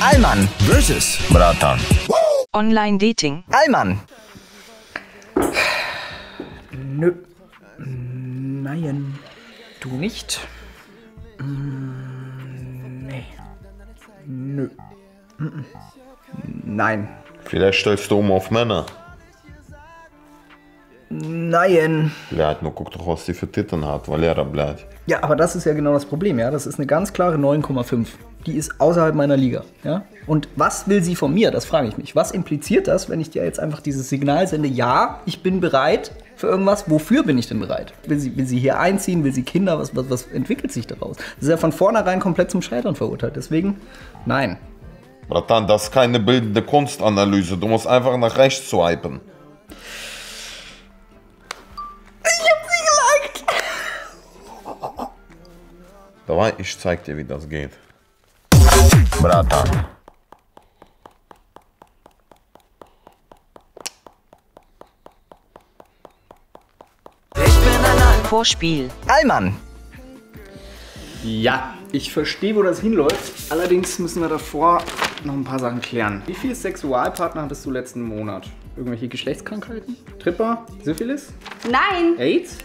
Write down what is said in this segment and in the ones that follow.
Allmann versus Bratan. Online-Dating. Allmann. Nö. Nein. Du nicht? Mm, Nee. Nö. Mm-mm. Nein. Vielleicht stellst du um auf Männer. Nein. Блядь, ну guck doch, was die für Titten hat, Valera, blядь. Ja, aber das ist ja genau das Problem, ja. Das ist eine ganz klare 9,5. die ist außerhalb meiner Liga. Ja? Und was will sie von mir? Das frage ich mich. Was impliziert das, wenn ich dir jetzt einfach dieses Signal sende, ja, ich bin bereit für irgendwas, wofür bin ich denn bereit? Will sie, will sie hier einziehen, will sie Kinder, was, was, was entwickelt sich daraus? Das ist ja von vornherein komplett zum Scheitern verurteilt. Deswegen, nein. Bratan, das ist keine bildende Kunstanalyse. Du musst einfach nach rechts swipen. Ich hab sie geliked! Dabei, ich zeig dir, wie das geht. Bratan. Vorspiel. Allmann. Ja, ich verstehe, wo das hinläuft. Allerdings müssen wir davor noch ein paar Sachen klären. Wie viele Sexualpartner hattest du letzten Monat? Irgendwelche Geschlechtskrankheiten? Tripper? Syphilis? Nein, AIDS?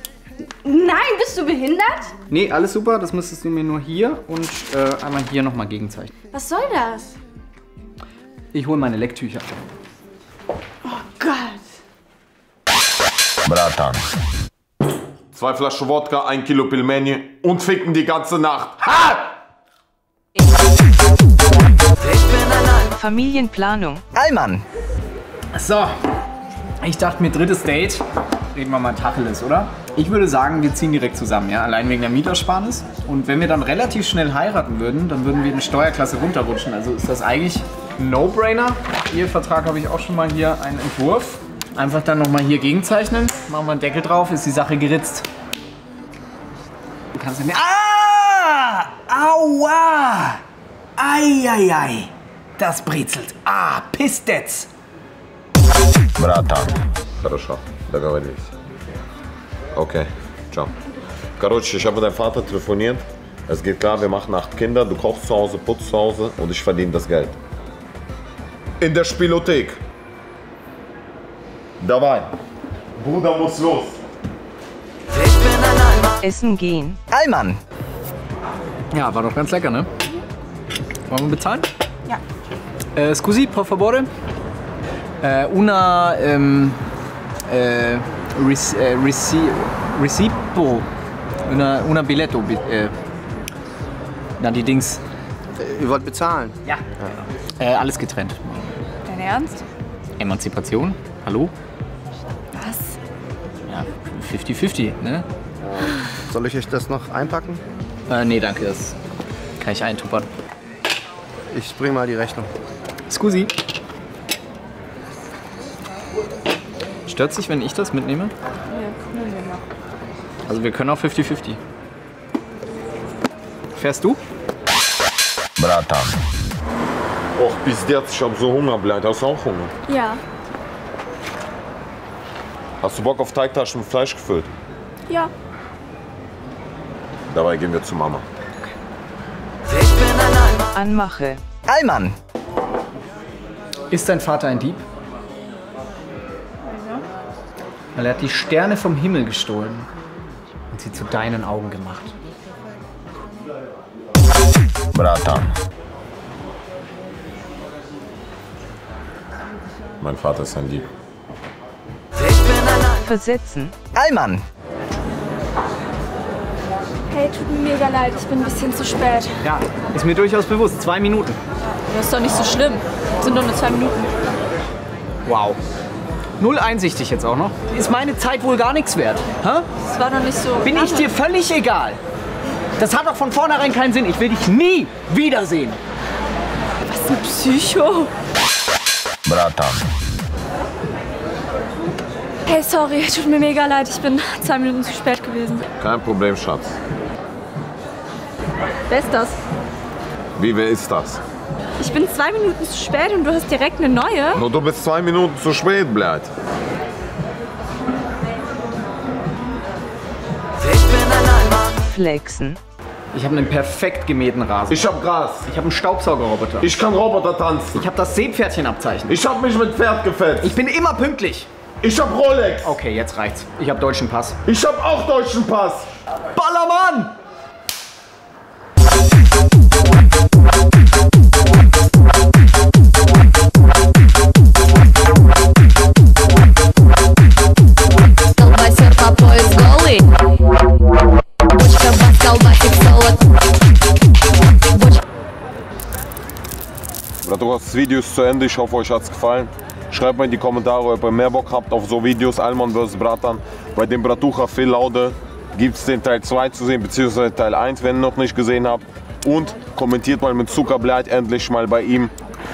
Nein, bist du behindert? Nee, alles super. Das müsstest du mir nur hier und äh, einmal hier nochmal gegenzeichnen. Was soll das? Ich hole meine Lecktücher. Oh Gott. Bratan. Zwei Flaschen Wodka, ein Kilo Pilmeni und ficken die ganze Nacht. Ha! Familienplanung. Allmann. So, ich dachte mir drittes Date Reden wir mal Tacheles, oder? Ich würde sagen, wir ziehen direkt zusammen, ja? Allein wegen der Mietersparnis. Und wenn wir dann relativ schnell heiraten würden, dann würden wir eine Steuerklasse runterrutschen. Also ist das eigentlich ein No-Brainer. Ehevertrag habe ich auch schon mal hier einen Entwurf. Einfach dann nochmal hier gegenzeichnen. Machen wir einen Deckel drauf, ist die Sache geritzt. Du kannst ja mehr. Ah! Aua! Eieiei! Das brezelt. Ah, Pistets! Bratan. Хорошо, договорились. Okay, ciao. Короче, ich habe mit deinem Vater telefoniert. Es geht klar, wir machen acht Kinder, du kochst zu Hause, putzt zu Hause und ich verdiene das Geld. In der Spielothek. Dabei. Bruder muss los. Essen gehen. Allmann. Ja, war doch ganz lecker, ne? Wollen wir bezahlen? Ja. Äh, scusi, por favore. Äh, una, ähm, äh, äh, reci, recipo. Una, una biletto, bi- äh, na, die Dings. Ihr wollt bezahlen. Ja. Äh, alles getrennt. Dein Ernst? Emanzipation, hallo? Was? Ja, 50-50, ne? Soll ich euch das noch einpacken? Äh, nee, danke, das kann ich eintuppern. Ich bring mal die Rechnung. Scusi. Stört sich, wenn ich das mitnehme? Ja, nehmen wir mal. Also wir können auch 50-50. Fährst du? Bratan. Och, bis jetzt, ich hab so Hunger, bleibt. Hast du auch Hunger? Ja. Hast du Bock auf Teigtaschen mit Fleisch gefüllt? Ja. Dabei gehen wir zu Mama. Anmache. Allmann. Ist dein Vater ein Dieb? Weil er hat die Sterne vom Himmel gestohlen und sie zu deinen Augen gemacht. Bratan. Mein Vater ist ein Dieb. Versetzen. Allmann. Hey, tut mir mega leid, ich bin ein bisschen zu spät. Ja, ist mir durchaus bewusst. Zwei Minuten. Das ist doch nicht so schlimm. Sind doch nur zwei Minuten. Wow. Null einsichtig jetzt auch noch. Ist meine Zeit wohl gar nichts wert? Hä? Das war doch nicht so. Bin ich dir völlig egal. Das hat doch von vornherein keinen Sinn. Ich will dich nie wiedersehen. Was ein Psycho. Bratan. Hey, sorry, tut mir mega leid, ich bin zwei Minuten zu spät gewesen. Kein Problem, Schatz. Wer ist das? Wie, wer ist das? Ich bin zwei Minuten zu spät und du hast direkt eine neue. Nur du bist zwei Minuten zu spät, blöd. Flexen. Ich habe einen perfekt gemähten Rasen. Ich hab Gras. Ich habe einen Staubsaugerroboter. Ich kann Roboter tanzen. Ich habe das Seepferdchenabzeichen. Ich hab mich mit Pferd gefetzt. Ich bin immer pünktlich. Ich hab Rolex. Okay, jetzt reicht's. Ich habe deutschen Pass. Ich hab auch deutschen Pass. Ballermann! Das Video ist zu Ende. Ich hoffe, euch hat's gefallen. Schreibt mal in die Kommentare, ob ihr mehr Bock habt auf so Videos, Alman vs. Bratan. Bei dem Bratucha Phil Laude gibt es den Teil 2 zu sehen, beziehungsweise Teil 1, wenn ihr noch nicht gesehen habt. Und kommentiert mal mit Zuckerblatt endlich mal bei ihm.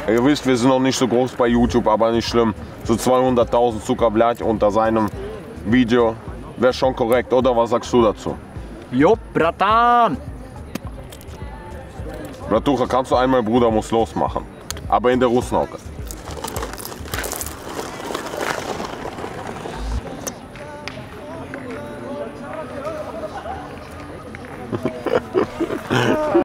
Ihr wisst, wir sind noch nicht so groß bei YouTube, aber nicht schlimm. So 200.000 Zuckerblatt unter seinem Video wäre schon korrekt, oder? Was sagst du dazu? Jo, Bratan! Bratucha, kannst du einmal Bruder muss losmachen. Aber in der